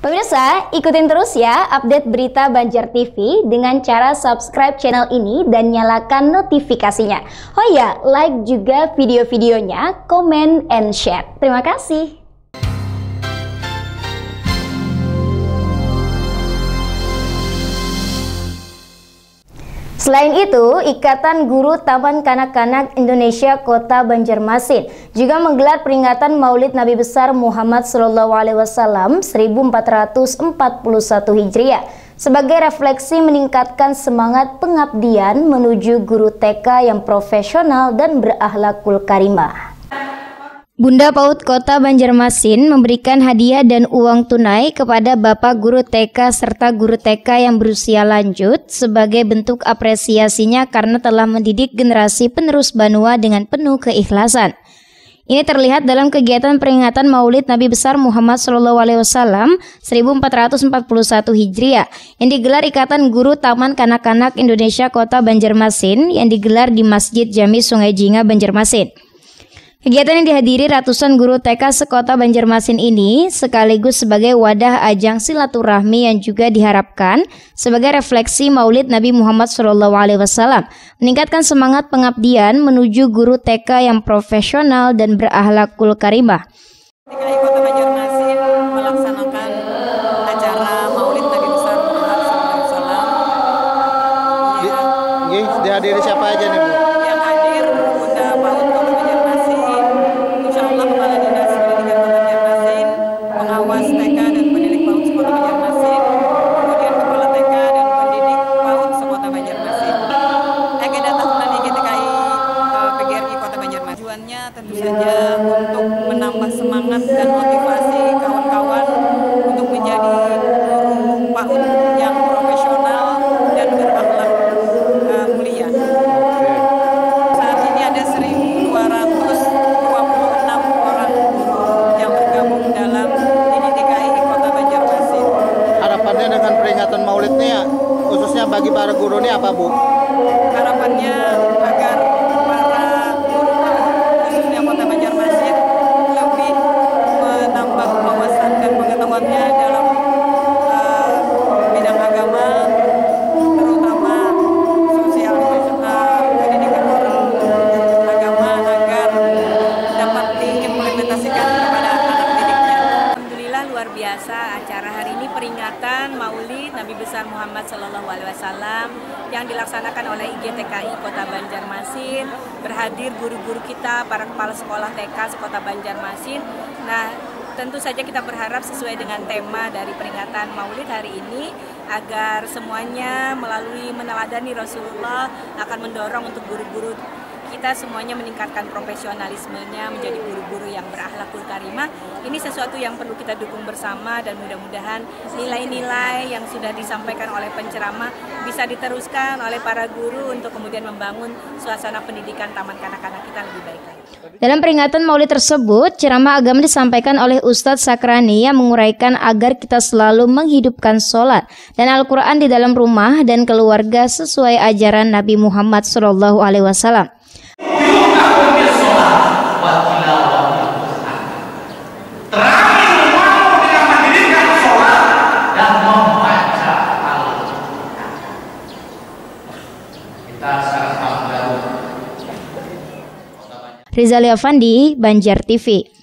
Pemirsa, ikutin terus ya update berita Banjar TV dengan cara subscribe channel ini dan nyalakan notifikasinya. Oh ya, like juga video-videonya, comment and share. Terima kasih. Selain itu, Ikatan Guru Taman Kanak-Kanak Indonesia Kota Banjarmasin juga menggelar peringatan Maulid Nabi besar Muhammad SAW 1441 Hijriah sebagai refleksi meningkatkan semangat pengabdian menuju guru TK yang profesional dan berakhlakul karimah. Bunda PAUD Kota Banjarmasin memberikan hadiah dan uang tunai kepada Bapak Guru TK serta Guru TK yang berusia lanjut sebagai bentuk apresiasinya karena telah mendidik generasi penerus Banua dengan penuh keikhlasan. Ini terlihat dalam kegiatan peringatan Maulid Nabi besar Muhammad SAW 1441 Hijriah yang digelar Ikatan Guru Taman Kanak-kanak Indonesia Kota Banjarmasin yang digelar di Masjid Jami Sungai Jinga Banjarmasin. Kegiatan yang dihadiri ratusan guru TK sekota Banjarmasin ini sekaligus sebagai wadah ajang silaturahmi yang juga diharapkan sebagai refleksi Maulid Nabi Muhammad SAW, meningkatkan semangat pengabdian menuju guru TK yang profesional dan berakhlakul karimah. DKI Kota Banjarmasin melaksanakan acara Maulid Nabi besar Muhammad SAW. Ya. Dihadiri siapa aja nih Bu? Tentu saja untuk menambah semangat dan motivasi kawan-kawan untuk menjadi guru PAUD yang profesional dan berakhlak uh, mulia. Saat ini ada 1.226 orang guru yang bergabung dalam DKI Kota Banjarmasin. Harapannya dengan peringatan Maulid ini ya, khususnya bagi para guru ini apa Bu? Harapannya biasa acara hari ini peringatan Maulid Nabi besar Muhammad Shallallahu Alaihi Wasallam yang dilaksanakan oleh IGTKI Kota Banjarmasin berhadir guru-guru kita para kepala sekolah TK Kota Banjarmasin. Nah tentu saja kita berharap sesuai dengan tema dari peringatan Maulid hari ini agar semuanya melalui meneladani Rasulullah akan mendorong untuk guru-guru kita semuanya meningkatkan profesionalismenya menjadi guru-guru yang berakhlakul karimah. Ini sesuatu yang perlu kita dukung bersama dan mudah-mudahan nilai-nilai yang sudah disampaikan oleh penceramah bisa diteruskan oleh para guru untuk kemudian membangun suasana pendidikan taman kanak-kanak kita lebih baik. Dalam peringatan Maulid tersebut, ceramah agama disampaikan oleh Ustadz Sakrani yang menguraikan agar kita selalu menghidupkan sholat dan Al-Quran di dalam rumah dan keluarga sesuai ajaran Nabi Muhammad SAW. Rizal Afandi, Banjar TV.